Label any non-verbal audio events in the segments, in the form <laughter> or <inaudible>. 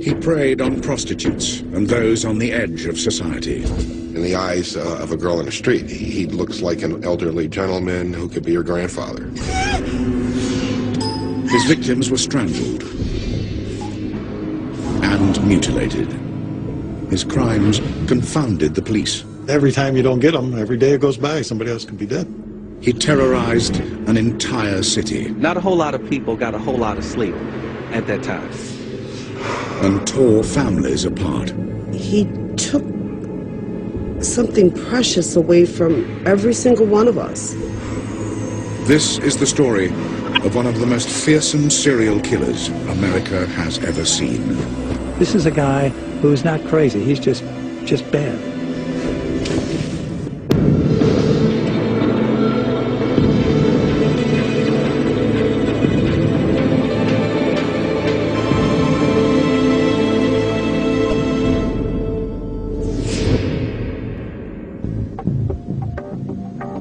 He preyed on prostitutes and those on the edge of society. In the eyes uh, of a girl in the street, he, he looks like an elderly gentleman who could be your grandfather. His victims were strangled and mutilated. His crimes confounded the police. Every time you don't get them, every day it goes by, somebody else can be dead. He terrorized an entire city Not a whole lot of people got a whole lot of sleep at that time. And tore families apart. He took something precious away from every single one of us. This is the story of one of the most fearsome serial killers America has ever seen. This is a guy who's not crazy. He's just, just bad.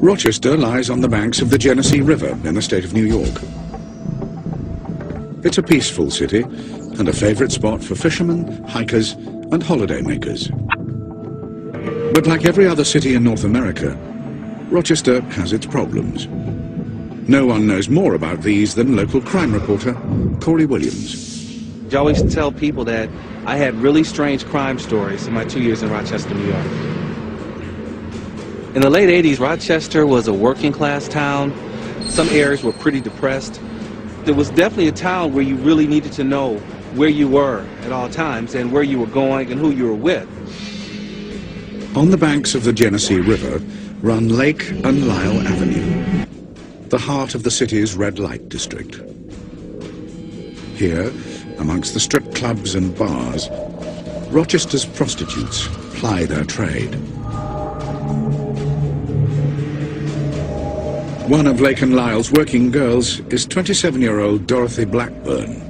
Rochester lies on the banks of the Genesee River in the state of New York. It's a peaceful city and a favorite spot for fishermen, hikers, and holidaymakers. But like every other city in North America, Rochester has its problems. No one knows more about these than local crime reporter Corey Williams. I always tell people that I had really strange crime stories in my two years in Rochester, New York. In the late 80s, Rochester was a working class town. Some areas were pretty depressed. There was definitely a town where you really needed to know where you were at all times and where you were going and who you were with. On the banks of the Genesee River run Lake and Lyell Avenue, the heart of the city's red light district. Here, amongst the strip clubs and bars, Rochester's prostitutes ply their trade. One of Lake and Lyell's working girls is 27-year-old Dorothy Blackburn.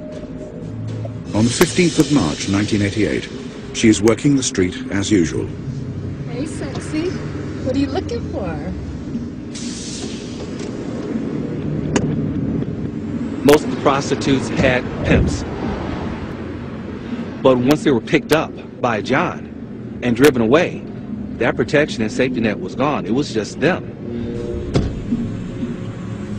On the 15th of March 1988, she is working the street as usual. Hey, sexy. What are you looking for? Most of the prostitutes had pimps. But once they were picked up by John and driven away, that protection and safety net was gone. It was just them.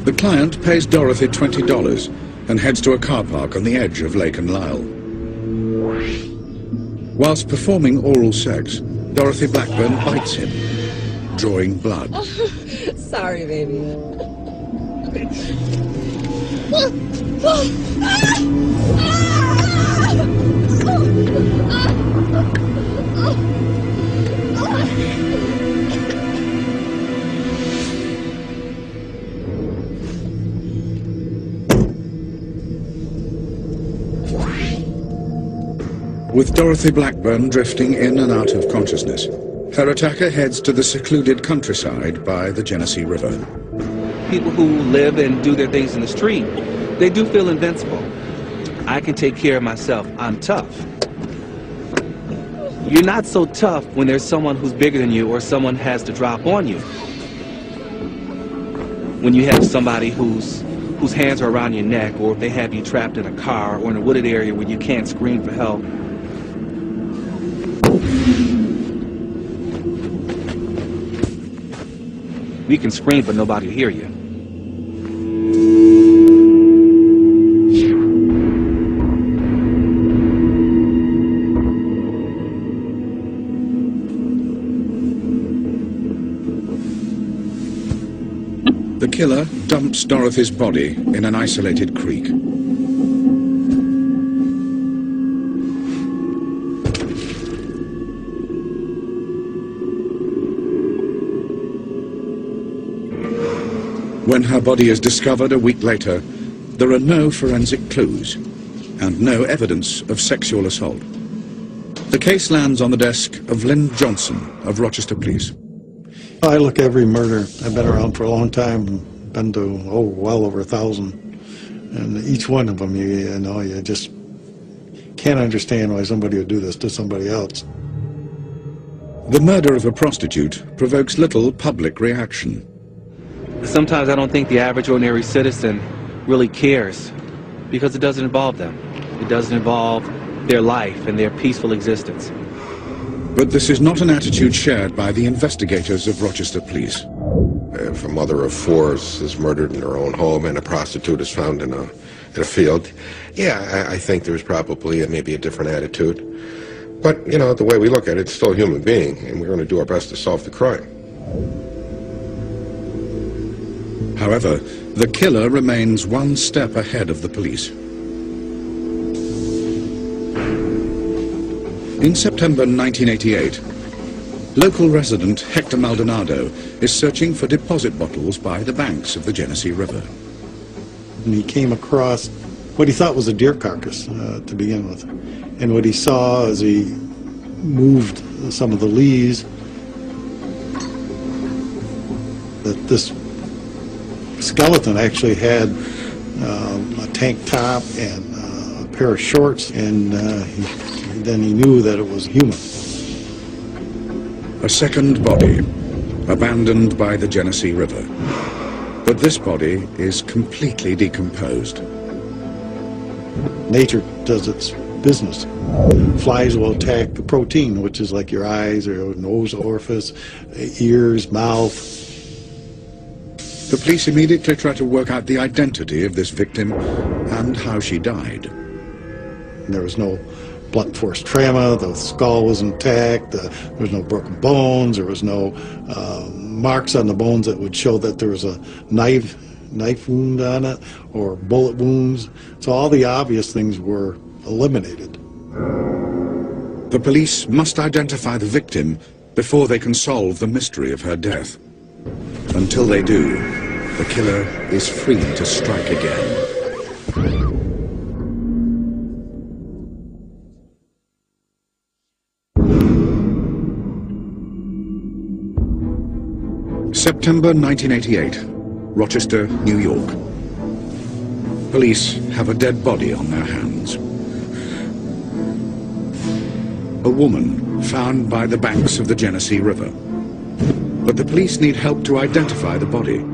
The client pays Dorothy $20 and heads to a car park on the edge of Lake and Lyell. Whilst performing oral sex, Dorothy Blackburn bites him, drawing blood. <laughs> Sorry, baby. <laughs> With Dorothy Blackburn drifting in and out of consciousness, her attacker heads to the secluded countryside by the Genesee River. People who live and do their things in the street, they do feel invincible. I can take care of myself. I'm tough. You're not so tough when there's someone who's bigger than you or someone has to drop on you. When you have somebody whose whose hands are around your neck or if they have you trapped in a car or in a wooded area where you can't scream for help. You can scream but nobody will hear you. The killer dumps Dorothy's body in an isolated creek. When her body is discovered a week later, there are no forensic clues and no evidence of sexual assault. The case lands on the desk of Lynn Johnson of Rochester Police. I look every murder. I've been around for a long time, been to, oh, well over a thousand. And each one of them, you, you know, you just can't understand why somebody would do this to somebody else. The murder of a prostitute provokes little public reaction. Sometimes I don't think the average ordinary citizen really cares because it doesn't involve them. It doesn't involve their life and their peaceful existence. But this is not an attitude shared by the investigators of Rochester Police. If a mother of four is murdered in her own home and a prostitute is found in a, in a field, yeah, I, I think there's probably a, maybe a different attitude. But, you know, the way we look at it, it's still a human being, and we're going to do our best to solve the crime. However, the killer remains one step ahead of the police. In September 1988, local resident Hector Maldonado is searching for deposit bottles by the banks of the Genesee River. And he came across what he thought was a deer carcass uh, to begin with. And what he saw as he moved some of the leaves, that this skeleton actually had um, a tank top and uh, a pair of shorts, and uh, he, then he knew that it was human. A second body, abandoned by the Genesee River. But this body is completely decomposed. Nature does its business. Flies will attack the protein, which is like your eyes or nose orifice, ears, mouth, the police immediately try to work out the identity of this victim and how she died. There was no blunt force trauma, the skull was intact, the, there was no broken bones, there was no uh, marks on the bones that would show that there was a knife knife wound on it or bullet wounds. So all the obvious things were eliminated. The police must identify the victim before they can solve the mystery of her death. Until they do, the killer is free to strike again. September 1988, Rochester, New York. Police have a dead body on their hands. A woman found by the banks of the Genesee River. But the police need help to identify the body.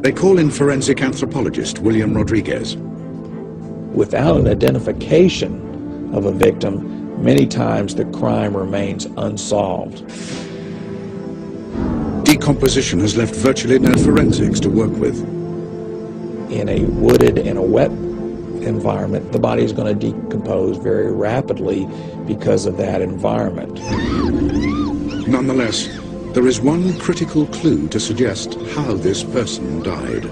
They call in forensic anthropologist William Rodriguez. Without an identification of a victim, many times the crime remains unsolved. Decomposition has left virtually no forensics to work with. In a wooded and a wet environment, the body is going to decompose very rapidly because of that environment. Nonetheless, there is one critical clue to suggest how this person died.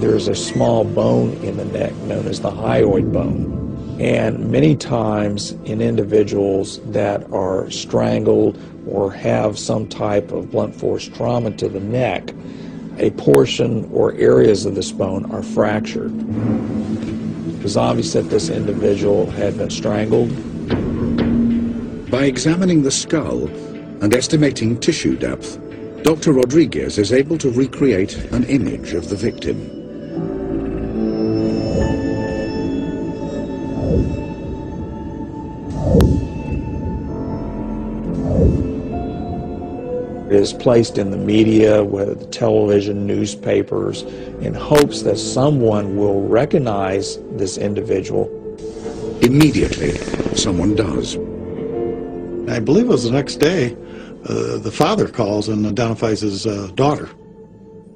There is a small bone in the neck known as the hyoid bone. And many times in individuals that are strangled or have some type of blunt force trauma to the neck, a portion or areas of this bone are fractured. It was obvious that this individual had been strangled. By examining the skull and estimating tissue depth, Dr. Rodriguez is able to recreate an image of the victim. is placed in the media, whether the television, newspapers, in hopes that someone will recognize this individual. Immediately, someone does. I believe it was the next day, uh, the father calls and identifies his uh, daughter.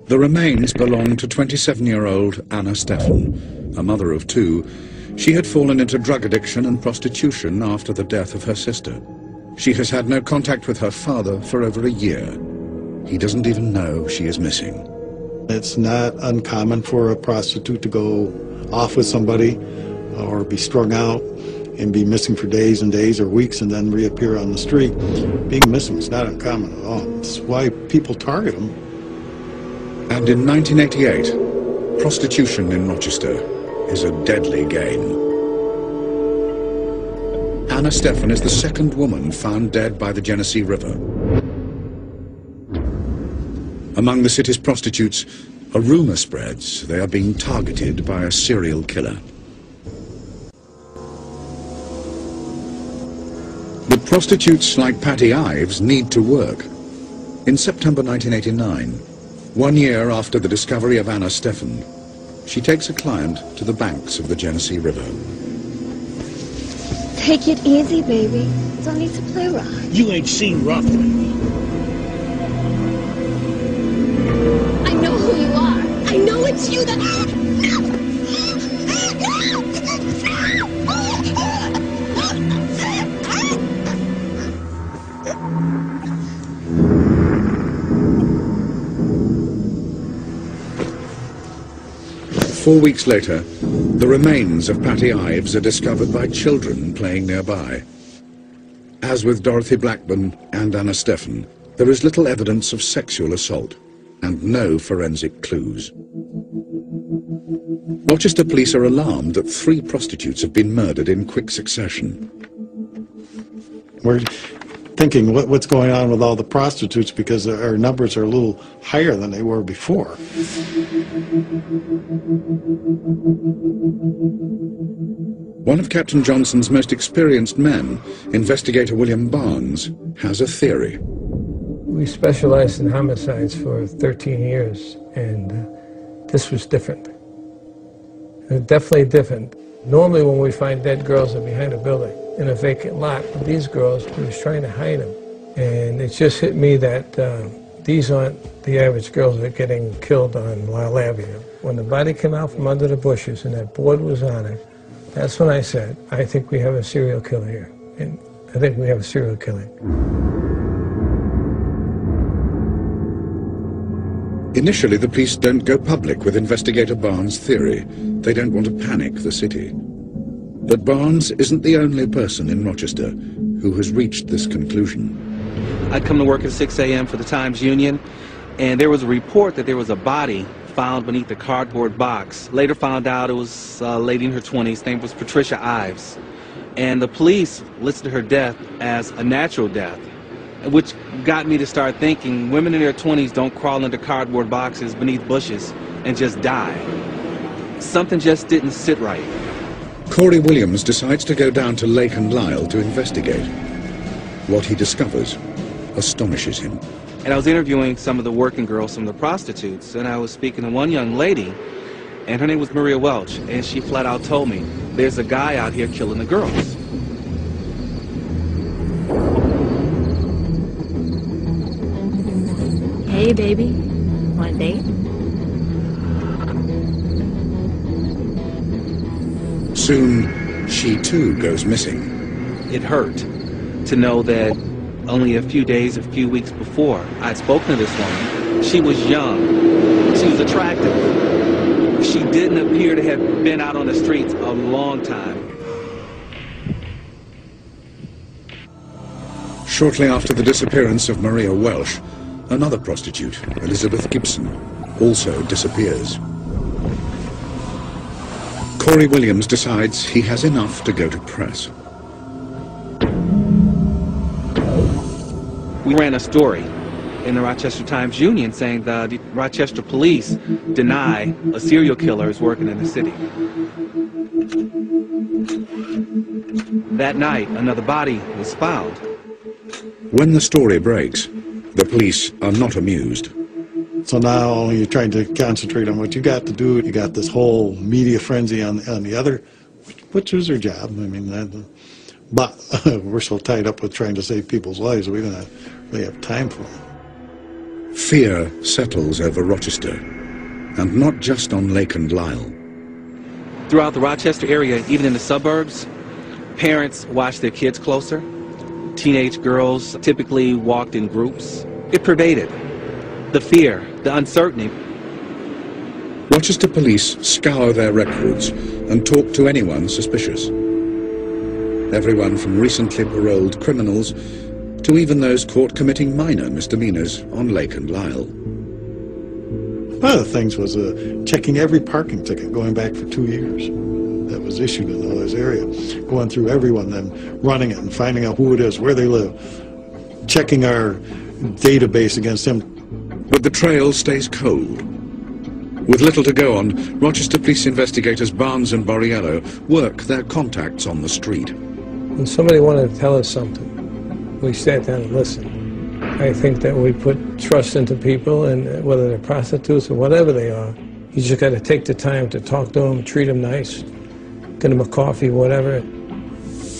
The remains belong to 27-year-old Anna Steffen, a mother of two. She had fallen into drug addiction and prostitution after the death of her sister. She has had no contact with her father for over a year. He doesn't even know she is missing. It's not uncommon for a prostitute to go off with somebody or be strung out and be missing for days and days or weeks and then reappear on the street. Being missing is not uncommon at all. It's why people target them. And in 1988, prostitution in Rochester is a deadly game. Anna Steffen is the second woman found dead by the Genesee River. Among the city's prostitutes, a rumor spreads they are being targeted by a serial killer. Prostitutes like Patty Ives need to work. In September 1989, one year after the discovery of Anna Steffen, she takes a client to the banks of the Genesee River. Take it easy, baby. Don't need to play rough. You ain't seen rough lately. I know who you are. I know it's you that. Four weeks later, the remains of Patty Ives are discovered by children playing nearby. As with Dorothy Blackburn and Anna Steffen, there is little evidence of sexual assault and no forensic clues. Rochester police are alarmed that three prostitutes have been murdered in quick succession. We're thinking what, what's going on with all the prostitutes because our numbers are a little higher than they were before. One of Captain Johnson's most experienced men, investigator William Barnes, has a theory. We specialized in homicides for 13 years, and uh, this was different. Uh, definitely different. Normally, when we find dead girls, they're behind a building in a vacant lot. But these girls, we was trying to hide them, and it just hit me that uh, these aren't the average girls that are getting killed on Lyell Avenue. When the body came out from under the bushes and that board was on it, that's when I said, I think we have a serial killer here. And I think we have a serial killing. Initially, the police don't go public with investigator Barnes' theory. They don't want to panic the city. But Barnes isn't the only person in Rochester who has reached this conclusion. I'd come to work at 6 a.m. for the Times Union, and there was a report that there was a body found beneath a cardboard box. Later found out it was a lady in her 20s. Name was Patricia Ives. And the police listed her death as a natural death, which got me to start thinking women in their 20s don't crawl into cardboard boxes beneath bushes and just die. Something just didn't sit right. Corey Williams decides to go down to Lake and Lyell to investigate. What he discovers astonishes him. And I was interviewing some of the working girls, some of the prostitutes, and I was speaking to one young lady, and her name was Maria Welch, and she flat out told me, there's a guy out here killing the girls. Hey, baby. Want a date? Soon, she too goes missing. It hurt to know that only a few days, a few weeks before I'd spoken to this woman, she was young, she was attractive. She didn't appear to have been out on the streets a long time. Shortly after the disappearance of Maria Welch, another prostitute, Elizabeth Gibson, also disappears. Corey Williams decides he has enough to go to press. We ran a story in the Rochester Times Union saying that the Rochester police deny a serial killer is working in the city. That night, another body was found. When the story breaks, the police are not amused. So now you're trying to concentrate on what you got to do. You got this whole media frenzy on, on the other, which is their job. I mean, that, but <laughs> we're so tied up with trying to save people's lives, we don't really have time for them. Fear settles over Rochester, and not just on Lake and Lyell. Throughout the Rochester area, even in the suburbs, parents watch their kids closer. Teenage girls typically walked in groups. It pervaded the fear, the uncertainty. Rochester police scour their records and talk to anyone suspicious. Everyone from recently paroled criminals to even those caught committing minor misdemeanors on Lake and Lyell. One of the things was uh, checking every parking ticket going back for two years that was issued in all those areas, going through everyone, then running it and finding out who it is, where they live, checking our database against them. But the trail stays cold. With little to go on, Rochester police investigators Barnes and Borriello work their contacts on the street. When somebody wanted to tell us something, we sat down and listened. I think that we put trust into people, and uh, whether they're prostitutes or whatever they are, you just got to take the time to talk to them, treat them nice, get them a coffee, whatever.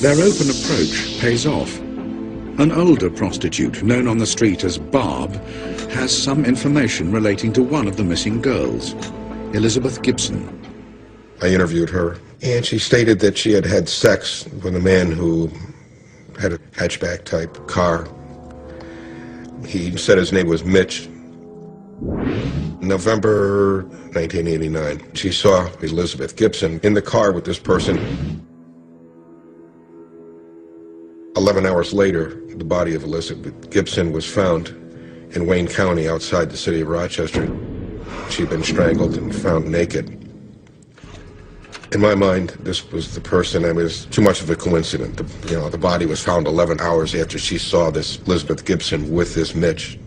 Their open approach pays off. An older prostitute, known on the street as Barb, has some information relating to one of the missing girls, Elizabeth Gibson. I interviewed her, and she stated that she had had sex with a man who had a hatchback type car. He said his name was Mitch. November 1989, she saw Elizabeth Gibson in the car with this person. 11 hours later, the body of Elizabeth Gibson was found in Wayne County outside the city of Rochester. She'd been strangled and found naked. In my mind, this was the person. I mean, it was too much of a coincidence. The, you know, the body was found 11 hours after she saw this Elizabeth Gibson with this Mitch.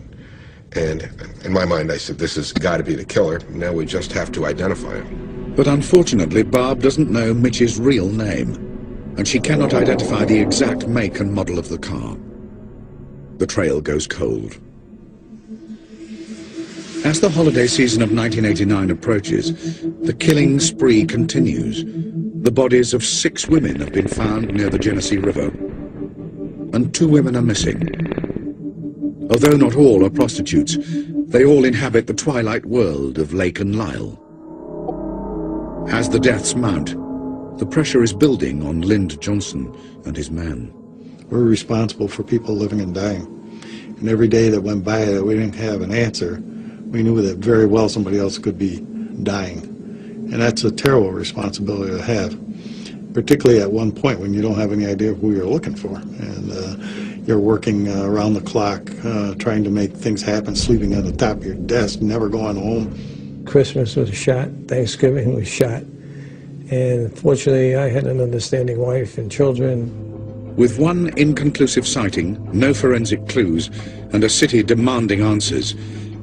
And in my mind, I said, this has got to be the killer. Now we just have to identify him. But unfortunately, Barb doesn't know Mitch's real name, and she cannot identify the exact make and model of the car. The trail goes cold. As the holiday season of 1989 approaches, the killing spree continues. The bodies of six women have been found near the Genesee River, and two women are missing. Although not all are prostitutes, they all inhabit the twilight world of Lake and Lyell. As the deaths mount, the pressure is building on Lynn Johnson and his men. We're responsible for people living and dying. And every day that went by that we didn't have an answer, we knew that very well somebody else could be dying. And that's a terrible responsibility to have, particularly at one point when you don't have any idea who you're looking for. And uh, you're working uh, around the clock, uh, trying to make things happen, sleeping on the top of your desk, never going home. Christmas was shot, Thanksgiving was shot. And fortunately, I had an understanding wife and children. With one inconclusive sighting, no forensic clues, and a city demanding answers,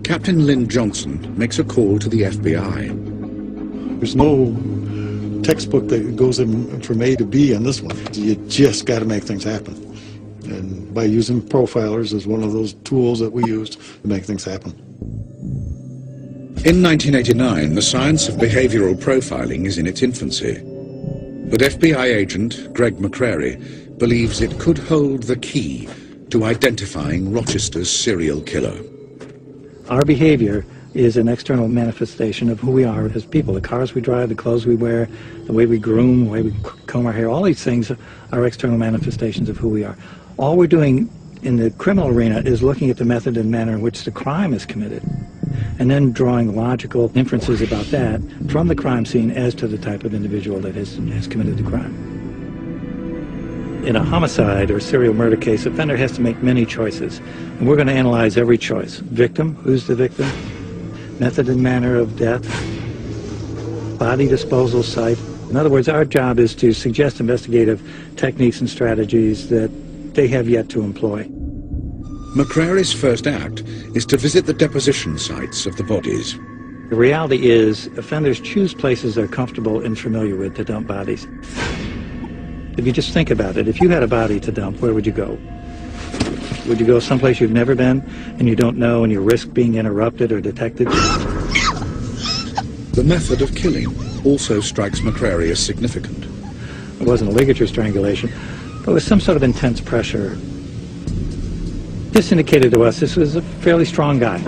Captain Lynn Johnson makes a call to the FBI. There's no textbook that goes in from A to B on this one. You just got to make things happen. And by using profilers as one of those tools that we used to make things happen. In 1989, the science of behavioral profiling is in its infancy. But FBI agent Greg McCrary believes it could hold the key to identifying Rochester's serial killer. Our behavior is an external manifestation of who we are as people. The cars we drive, the clothes we wear, the way we groom, the way we comb our hair, all these things are external manifestations of who we are. All we're doing in the criminal arena is looking at the method and manner in which the crime is committed and then drawing logical inferences about that from the crime scene as to the type of individual that has, has committed the crime. In a homicide or serial murder case, offender has to make many choices, and we're going to analyze every choice. Victim, who's the victim? Method and manner of death, body disposal site. In other words, our job is to suggest investigative techniques and strategies that they have yet to employ. McCrary's first act is to visit the deposition sites of the bodies. The reality is, offenders choose places they're comfortable and familiar with to dump bodies. If you just think about it, if you had a body to dump, where would you go? Would you go someplace you've never been and you don't know and you risk being interrupted or detected? The method of killing also strikes McCrary as significant. It wasn't a ligature strangulation, but with some sort of intense pressure. This indicated to us this was a fairly strong guy.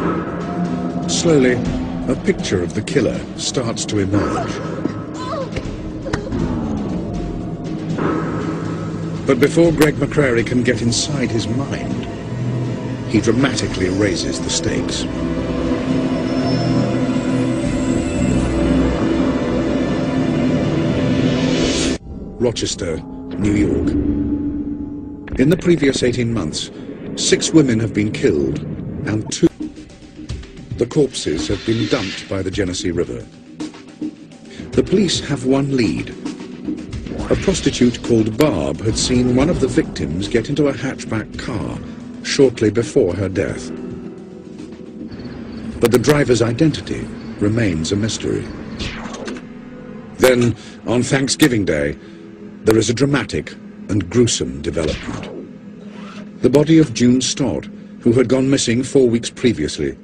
Slowly, a picture of the killer starts to emerge. But before Greg McCrary can get inside his mind, he dramatically raises the stakes. Rochester, New York. In the previous 18 months, six women have been killed and two... The corpses have been dumped by the Genesee River. The police have one lead. A prostitute called Barb had seen one of the victims get into a hatchback car shortly before her death. But the driver's identity remains a mystery. Then, on Thanksgiving Day, there is a dramatic and gruesome development. The body of June Stott, who had gone missing four weeks previously,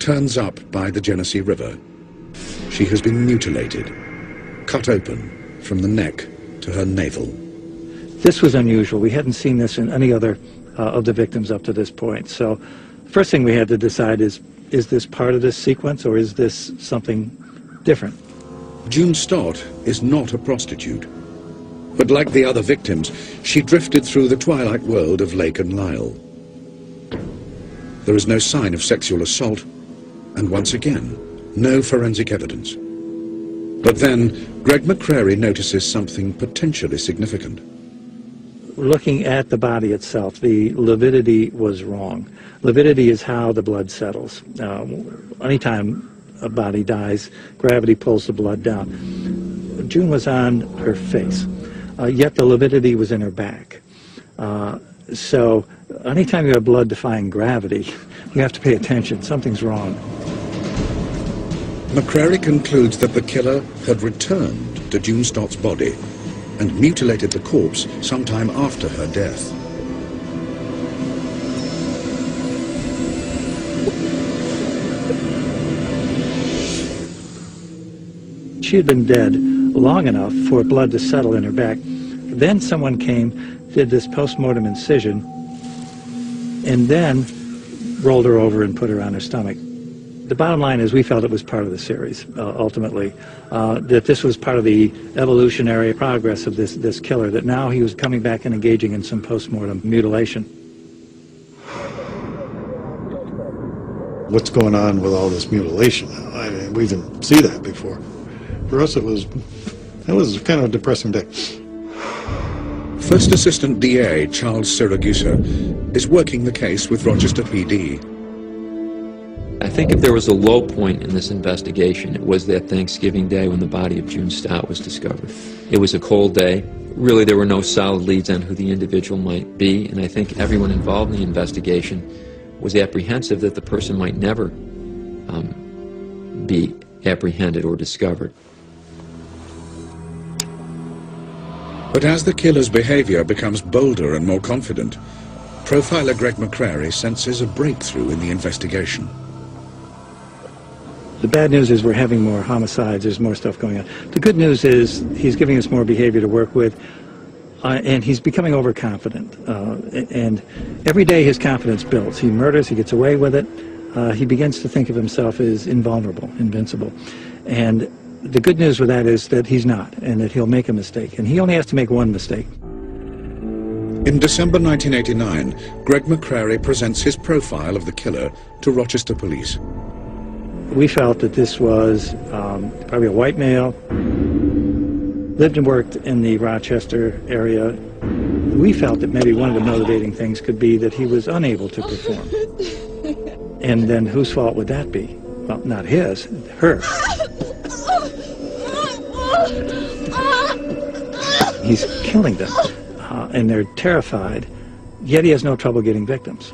turns up by the Genesee River. She has been mutilated, cut open from the neck to her navel. This was unusual. We hadn't seen this in any other uh, of the victims up to this point. So first thing we had to decide is, is this part of this sequence or is this something different? June Stott is not a prostitute. But like the other victims, she drifted through the twilight world of Lake and Lyell. There is no sign of sexual assault, and once again, no forensic evidence. But then, Greg McCrary notices something potentially significant. Looking at the body itself, the lividity was wrong. Lividity is how the blood settles. Uh, anytime a body dies, gravity pulls the blood down. June was on her face, uh, yet the lividity was in her back. Uh, so anytime you have blood defying gravity, <laughs> you have to pay attention. Something's wrong. McCrary concludes that the killer had returned to June Stott's body and mutilated the corpse sometime after her death. She had been dead long enough for blood to settle in her back. Then someone came, did this post-mortem incision, and then rolled her over and put her on her stomach. The bottom line is we felt it was part of the series, uh, ultimately, uh, that this was part of the evolutionary progress of this, this killer, that now he was coming back and engaging in some post-mortem mutilation. What's going on with all this mutilation? I mean, we didn't see that before. For us, it was, it was kind of a depressing day. First Assistant DA Charles Siragusa is working the case with Rochester PD. I think if there was a low point in this investigation, it was that Thanksgiving Day when the body of June Stott was discovered. It was a cold day. Really, there were no solid leads on who the individual might be, and I think everyone involved in the investigation was apprehensive that the person might never um, be apprehended or discovered. But as the killer's behavior becomes bolder and more confident, profiler Greg McCrary senses a breakthrough in the investigation. The bad news is we're having more homicides, there's more stuff going on. The good news is he's giving us more behavior to work with, uh, and he's becoming overconfident. Uh, and every day his confidence builds. He murders, he gets away with it. Uh, he begins to think of himself as invulnerable, invincible. And the good news with that is that he's not, and that he'll make a mistake. And he only has to make one mistake. In December 1989, Greg McCrary presents his profile of the killer to Rochester police. We felt that this was um, probably a white male, lived and worked in the Rochester area. We felt that maybe one of the motivating things could be that he was unable to perform. And then whose fault would that be? Well, not his, her. He's killing them, uh, and they're terrified, yet he has no trouble getting victims.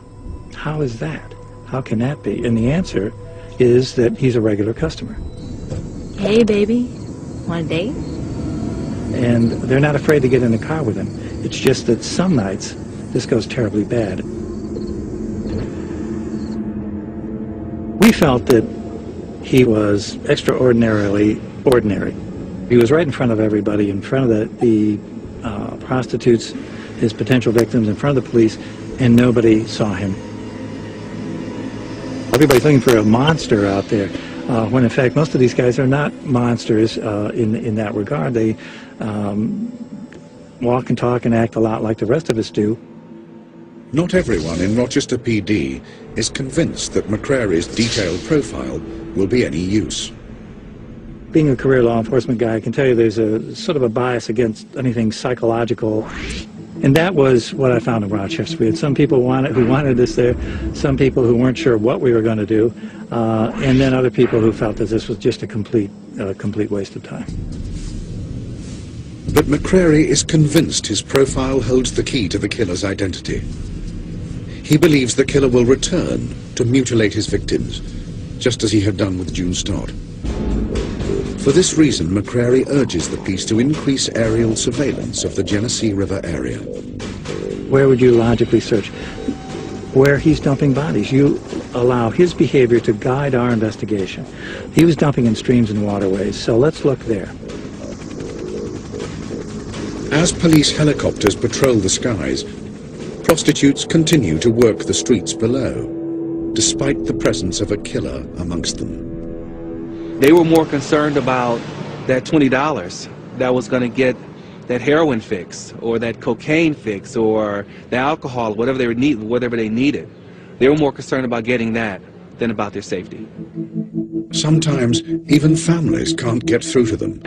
How is that? How can that be? And the answer is that he's a regular customer. Hey, baby. Want a date? And they're not afraid to get in the car with him. It's just that some nights this goes terribly bad. We felt that he was extraordinarily ordinary. He was right in front of everybody, in front of the, the uh, prostitutes, his potential victims, in front of the police, and nobody saw him. Everybody's looking for a monster out there, uh, when in fact most of these guys are not monsters uh, in, in that regard. They um, walk and talk and act a lot like the rest of us do. Not everyone in Rochester PD is convinced that McCrary's detailed profile will be any use. Being a career law enforcement guy, I can tell you there's a sort of a bias against anything psychological. And that was what I found in Rochester. We had some people wanted, who wanted us there, some people who weren't sure what we were going to do, uh, and then other people who felt that this was just a complete, uh, complete waste of time. But McCrary is convinced his profile holds the key to the killer's identity. He believes the killer will return to mutilate his victims, just as he had done with June Stott. For this reason, McCrary urges the police to increase aerial surveillance of the Genesee River area. Where would you logically search? Where he's dumping bodies. You allow his behavior to guide our investigation. He was dumping in streams and waterways, so let's look there. As police helicopters patrol the skies, prostitutes continue to work the streets below, despite the presence of a killer amongst them. They were more concerned about that $20 that was going to get that heroin fix or that cocaine fix or the alcohol, whatever they need, whatever they needed. They were more concerned about getting that than about their safety. Sometimes even families can't get through to them.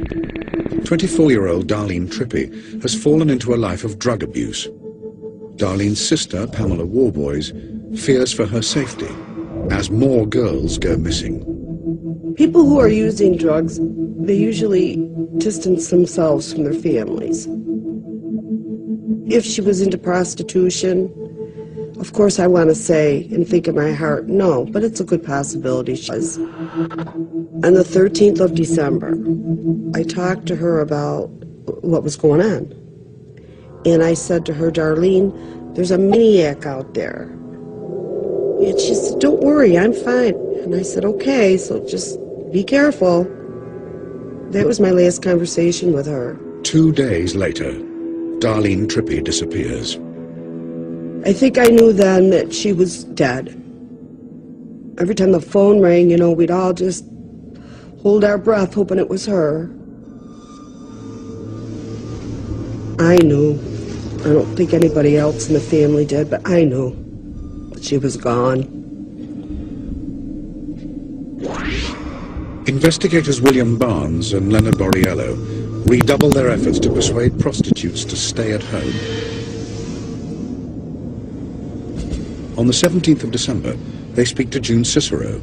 24-year-old Darlene Trippi has fallen into a life of drug abuse. Darlene's sister, Pamela Warboys, fears for her safety as more girls go missing. People who are using drugs, they usually distance themselves from their families. If she was into prostitution, of course I want to say and think in my heart, no, but it's a good possibility she was. On the 13th of December, I talked to her about what was going on. And I said to her, Darlene, there's a maniac out there. And she said, don't worry, I'm fine. And I said, okay, so just be careful. That was my last conversation with her. Two days later, Darlene Trippi disappears. I think I knew then that she was dead. Every time the phone rang, you know, we'd all just hold our breath hoping it was her. I knew. I don't think anybody else in the family did, but I knew that she was gone. Investigators William Barnes and Leonard Borriello redouble their efforts to persuade prostitutes to stay at home. On the 17th of December, they speak to June Cicero,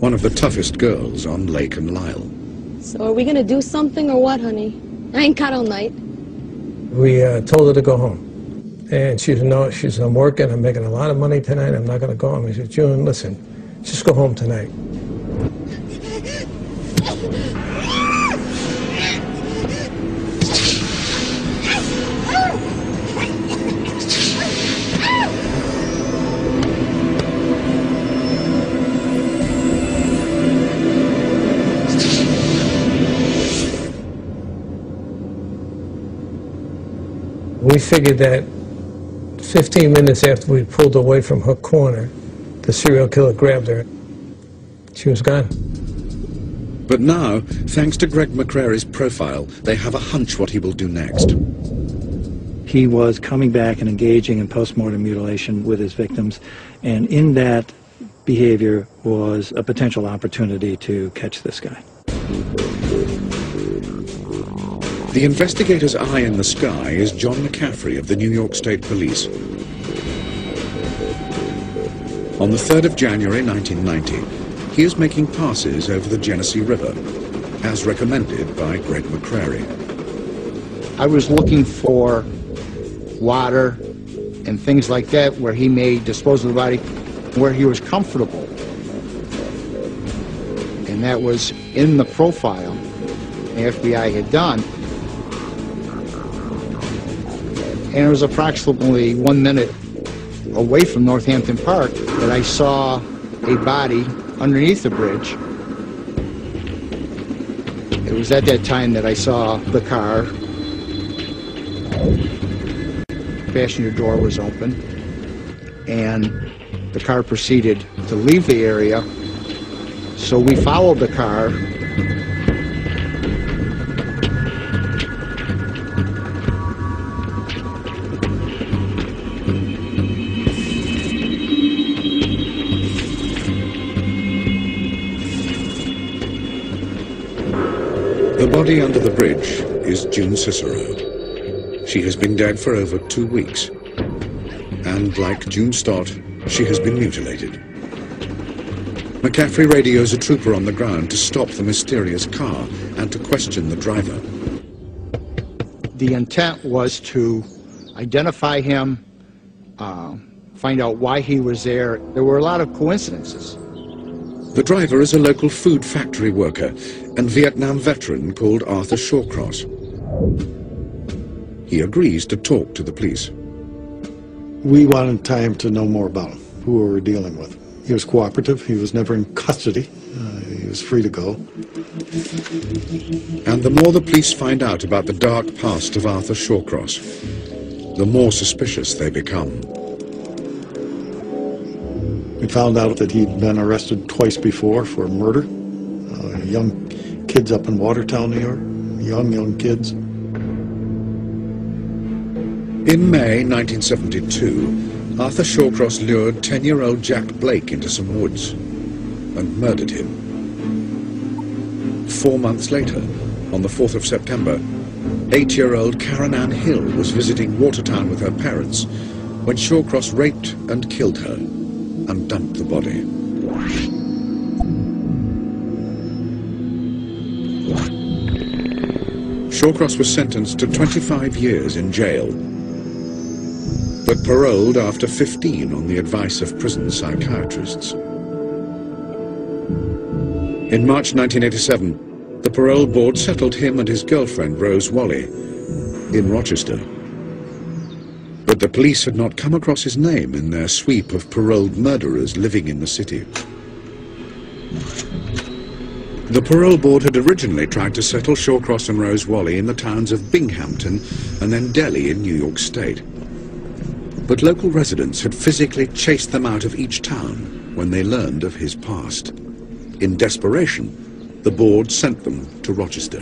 one of the toughest girls on Lake and Lyell. So are we gonna do something or what, honey? I ain't got all night. We uh, told her to go home. And she said, no, she said, I'm working, I'm making a lot of money tonight, I'm not gonna go home. I said, June, listen, just go home tonight. Figured that 15 minutes after we pulled away from her corner, the serial killer grabbed her. She was gone. But now, thanks to Greg McCrary's profile, they have a hunch what he will do next. He was coming back and engaging in postmortem mutilation with his victims, and in that behavior was a potential opportunity to catch this guy. The investigator's eye in the sky is John McCaffrey of the New York State Police. On the 3rd of January 1990, he is making passes over the Genesee River, as recommended by Greg McCrary. I was looking for water and things like that where he may dispose of the body where he was comfortable. And that was in the profile the FBI had done. And it was approximately one minute away from Northampton Park that I saw a body underneath the bridge. It was at that time that I saw the car. The Passenger door was open, and the car proceeded to leave the area. So we followed the car body under the bridge is June Cicero. She has been dead for over two weeks. And like June Stott, she has been mutilated. McCaffrey radios a trooper on the ground to stop the mysterious car and to question the driver. the intent was to identify him, uh, find out why he was there. There were a lot of coincidences. The driver is a local food factory worker and Vietnam veteran called Arthur Shawcross. He agrees to talk to the police. We wanted time to know more about him, who we were dealing with. He was cooperative. He was never in custody. Uh, he was free to go. And the more the police find out about the dark past of Arthur Shawcross, the more suspicious they become. We found out that he'd been arrested twice before for murder. Uh, young kids up in Watertown, New York. Young, young kids. In May 1972, Arthur Shawcross lured 10-year-old Jack Blake into some woods and murdered him. Four months later, on the 4th of September, eight-year-old Karen Ann Hill was visiting Watertown with her parents when Shawcross raped and killed her and dumped the body. Shawcross was sentenced to 25 years in jail, but paroled after 15 on the advice of prison psychiatrists. In March 1987, the parole board settled him and his girlfriend, Rose Walley, in Rochester. But the police had not come across his name in their sweep of paroled murderers living in the city. The parole board had originally tried to settle Shawcross and Rose Walley in the towns of Binghamton and then Delhi in New York State. But local residents had physically chased them out of each town when they learned of his past. In desperation, the board sent them to Rochester.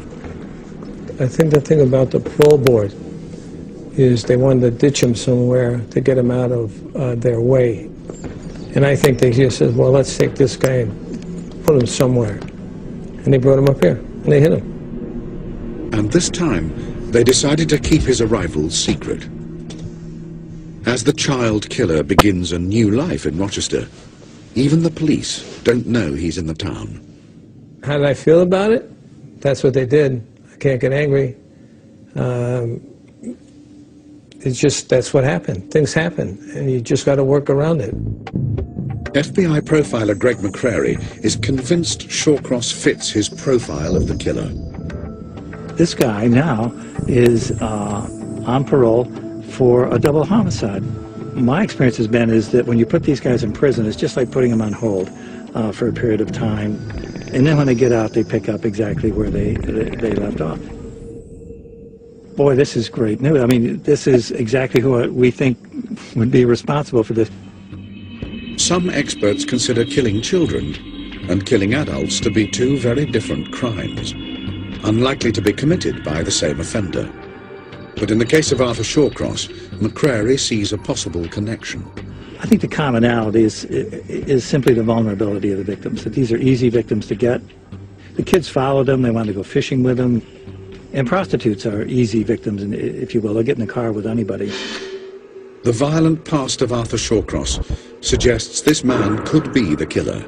I think the thing about the parole board is they wanted to ditch him somewhere to get him out of uh, their way. And I think they just said, well, let's take this guy and put him somewhere. And they brought him up here, and they hit him. And this time, they decided to keep his arrival secret. As the child killer begins a new life in Rochester, even the police don't know he's in the town. How did I feel about it? That's what they did. I can't get angry. Um, it's just, that's what happened. Things happen, and you just got to work around it. FBI profiler Gregg McCrary is convinced Shawcross fits his profile of the killer. This guy now is uh, on parole for a double homicide. My experience has been is that when you put these guys in prison, it's just like putting them on hold uh, for a period of time, and then when they get out, they pick up exactly where they they, they left off. Boy, this is great news. I mean, this is exactly who we think would be responsible for this. Some experts consider killing children and killing adults to be two very different crimes, unlikely to be committed by the same offender. But in the case of Arthur Shawcross, McCrary sees a possible connection. I think the commonality is, is simply the vulnerability of the victims, that these are easy victims to get. The kids followed them, they wanted to go fishing with them, and prostitutes are easy victims, if you will. They'll get in the car with anybody. The violent past of Arthur Shawcross suggests this man could be the killer.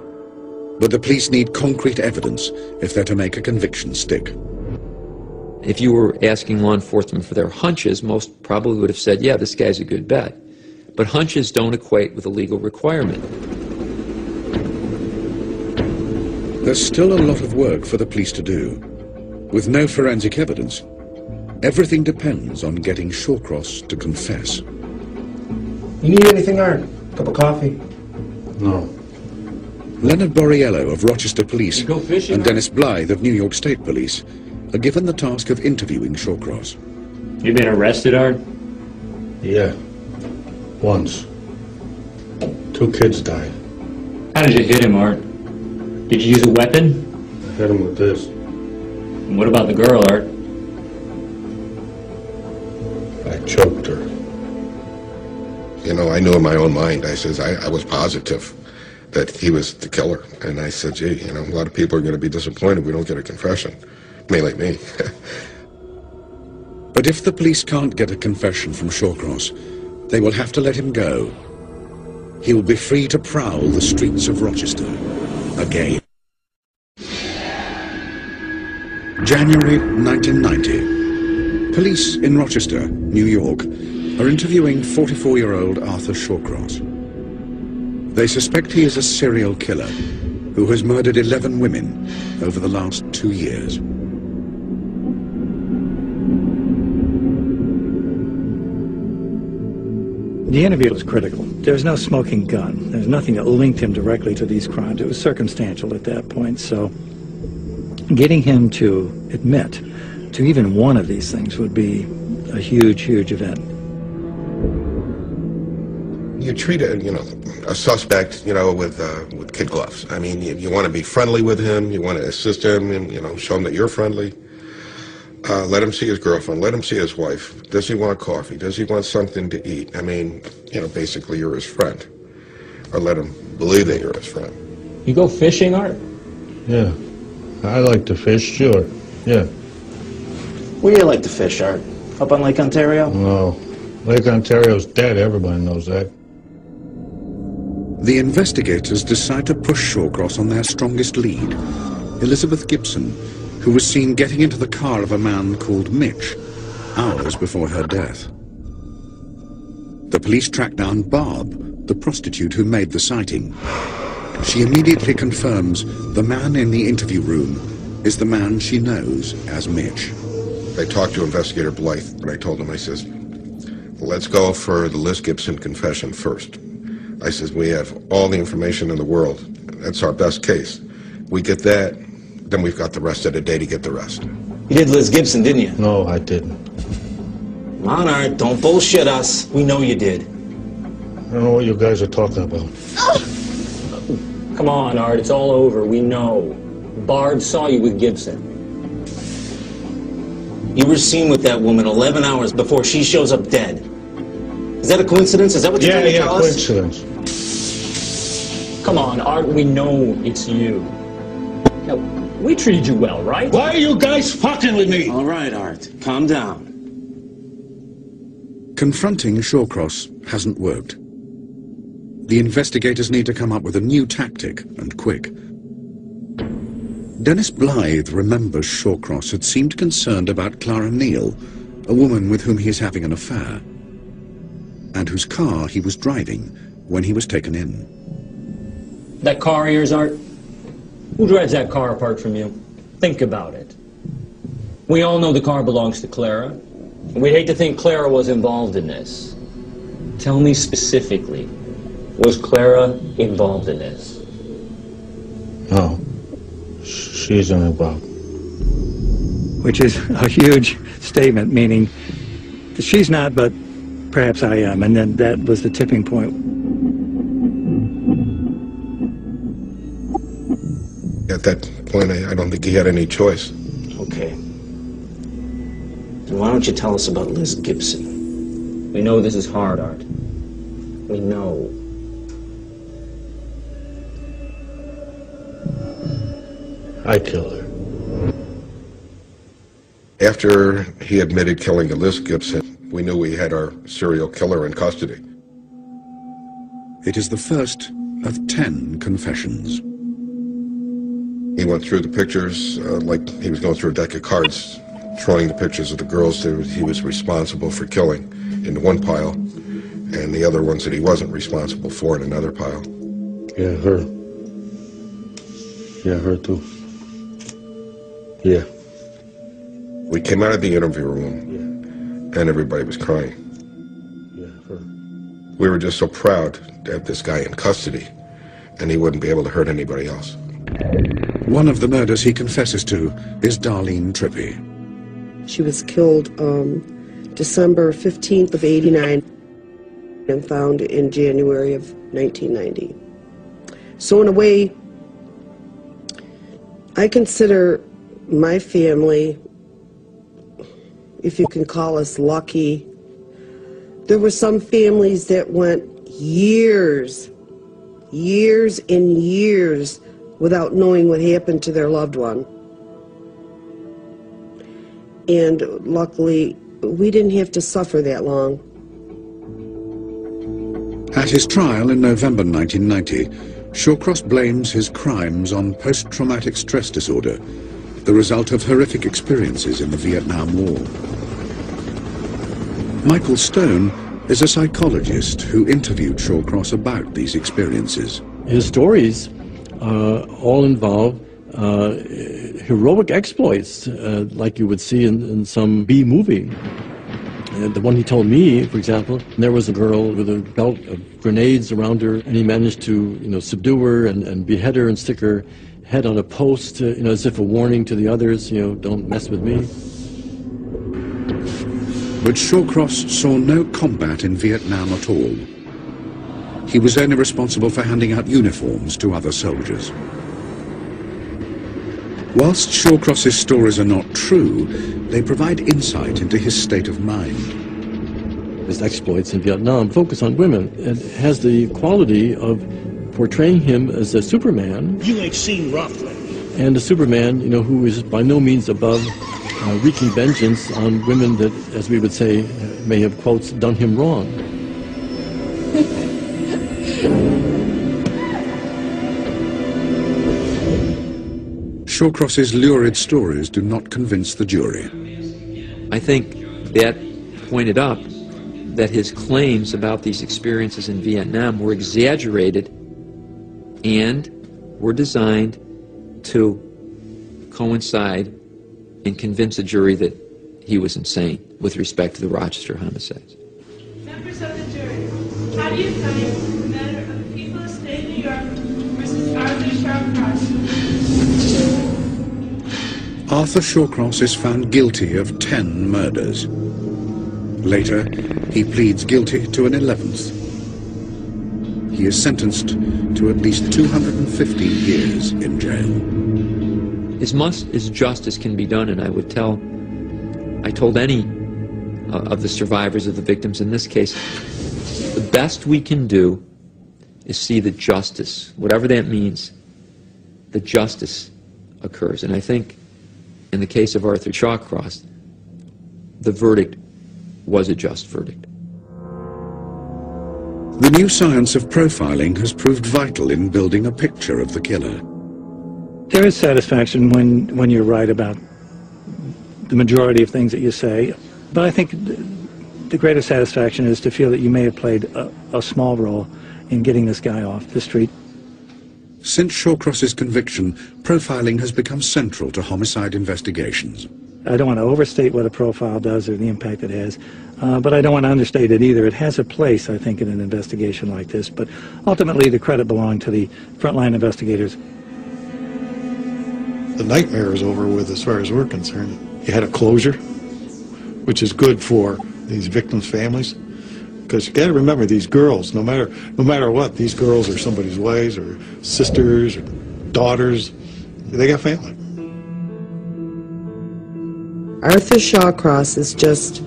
But the police need concrete evidence if they're to make a conviction stick. If you were asking law enforcement for their hunches, most probably would have said, yeah, this guy's a good bet. But hunches don't equate with a legal requirement. There's still a lot of work for the police to do. With no forensic evidence, everything depends on getting Shawcross to confess. You need anything, Art? A cup of coffee? No. Leonard Boriello of Rochester Police fishing, and Dennis Blythe of New York State Police are given the task of interviewing Shawcross. You been arrested, Art? Yeah. Once. Two kids died. How did you hit him, Art? Did you use a weapon? I hit him with this. And what about the girl, Art? I choked her. You know, I knew in my own mind, I says, I, I was positive that he was the killer. And I said, gee, you know, a lot of people are going to be disappointed we don't get a confession. Me like me. <laughs> but if the police can't get a confession from Shawcross, they will have to let him go. He will be free to prowl the streets of Rochester again. January 1990. Police in Rochester, New York, are interviewing 44-year-old Arthur Shawcross. They suspect he is a serial killer who has murdered 11 women over the last two years. The interview was critical. There was no smoking gun. There was nothing that linked him directly to these crimes. It was circumstantial at that point. So getting him to admit to even one of these things would be a huge, huge event. You treat a, you know, a suspect, you know, with uh, with kid gloves. I mean, you, you want to be friendly with him. You want to assist him, and you know, show him that you're friendly. Uh, let him see his girlfriend. Let him see his wife. Does he want coffee? Does he want something to eat? I mean, you know, basically you're his friend. Or let him believe that you're his friend. You go fishing, Art? Yeah. I like to fish, sure. Yeah. Where do you like to fish, Art? Up on Lake Ontario? No. Lake Ontario's dead. Everybody knows that. The investigators decide to push Shawcross on their strongest lead, Elizabeth Gibson, who was seen getting into the car of a man called Mitch hours before her death. The police track down Barb, the prostitute who made the sighting. She immediately confirms the man in the interview room is the man she knows as Mitch. I talked to Investigator Blythe, and I told him, I says, let's go for the Liz Gibson confession first. I says, we have all the information in the world. That's our best case. We get that, then we've got the rest of the day to get the rest. You did Liz Gibson, didn't you? No, I didn't. Come on, don't bullshit us. We know you did. I don't know what you guys are talking about. Oh. Come on, Art, it's all over. We know. Barb saw you with Gibson. You were seen with that woman 11 hours before she shows up dead. Is that a coincidence? Is that what you're Yeah, trying to yeah, tell us? coincidence. Come on, Art, we know it's you. Now, we treated you well, right? Why are you guys fucking with me? All right, Art, calm down. Confronting Shawcross hasn't worked. The investigators need to come up with a new tactic, and quick. Dennis Blythe remembers Shawcross had seemed concerned about Clara Neal, a woman with whom he is having an affair, and whose car he was driving when he was taken in. That car of yours, Art? Who drives that car apart from you? Think about it. We all know the car belongs to Clara. We'd hate to think Clara was involved in this. Tell me specifically, was Clara involved in this? No. She isn't involved. which is a huge statement, meaning that she's not, but perhaps I am. And then that was the tipping point. At that point, I, I don't think he had any choice. Okay. Then why don't you tell us about Liz Gibson? We know this is hard, Art. We know. I killed her. After he admitted killing Liz Gibson, we knew we had our serial killer in custody. It is the first of ten confessions. He went through the pictures uh, like he was going through a deck of cards, throwing the pictures of the girls that he was responsible for killing into one pile, and the other ones that he wasn't responsible for in another pile. Yeah, her. Yeah, her too. Yeah. We came out of the interview room, and everybody was crying. Yeah, her. We were just so proud to have this guy in custody, and he wouldn't be able to hurt anybody else. One of the murders he confesses to is Darlene Trippi. She was killed um, December 15th of 89 and found in January of 1990. So in a way, I consider my family, if you can call us lucky, there were some families that went years, years and years without knowing what happened to their loved one. And luckily, we didn't have to suffer that long. At his trial in November 1990, Shawcross blames his crimes on post-traumatic stress disorder, the result of horrific experiences in the Vietnam War. Michael Stone is a psychologist who interviewed Shawcross about these experiences. His stories uh, all involve uh, heroic exploits, uh, like you would see in, in some B movie. Uh, the one he told me, for example, there was a girl with a belt of grenades around her, and he managed to, you know, subdue her and, and behead her and stick her head on a post, uh, you know, as if a warning to the others, you know, don't mess with me. But Shawcross saw no combat in Vietnam at all. He was only responsible for handing out uniforms to other soldiers. Whilst Shawcross's stories are not true, they provide insight into his state of mind. His exploits in Vietnam focus on women and has the quality of portraying him as a Superman. You ain't seen Roughlin. And a Superman, you know, who is by no means above uh, wreaking vengeance on women that, as we would say, may have, quotes, done him wrong. Shawcross's lurid stories do not convince the jury. I think that pointed up that his claims about these experiences in Vietnam were exaggerated and were designed to coincide and convince a jury that he was insane with respect to the Rochester homicides. Members of the jury, how do you find the matter of the people of state of New York versus Arthur Shawcross? Arthur Shawcross is found guilty of 10 murders. Later, he pleads guilty to an 11th. He is sentenced to at least 250 years in jail. As much as justice can be done, and I would tell, I told any uh, of the survivors of the victims in this case, the best we can do is see that justice, whatever that means, the justice occurs. And I think in the case of Arthur Shawcross, the verdict was a just verdict. The new science of profiling has proved vital in building a picture of the killer. There is satisfaction when, when you're right about the majority of things that you say, but I think the greatest satisfaction is to feel that you may have played a, a small role in getting this guy off the street. Since Shawcross's conviction, profiling has become central to homicide investigations. I don't want to overstate what a profile does or the impact it has, uh, but I don't want to understate it either. It has a place, I think, in an investigation like this, but ultimately the credit belonged to the frontline investigators. The nightmare is over with as far as we're concerned. You had a closure, which is good for these victims' families. Because you got to remember, these girls, no matter no matter what, these girls are somebody's wives or sisters or daughters. They got family. Arthur Shawcross is just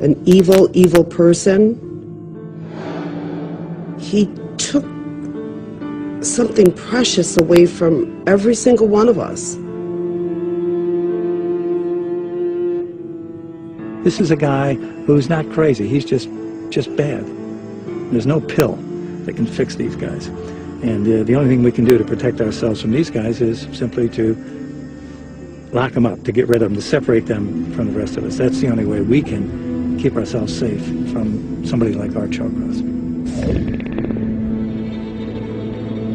an evil, evil person. He took something precious away from every single one of us. This is a guy who's not crazy. He's just just bad. There's no pill that can fix these guys. And uh, the only thing we can do to protect ourselves from these guys is simply to lock them up, to get rid of them, to separate them from the rest of us. That's the only way we can keep ourselves safe from somebody like Art Shawcross.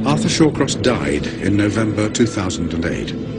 Arthur Shawcross died in November 2008.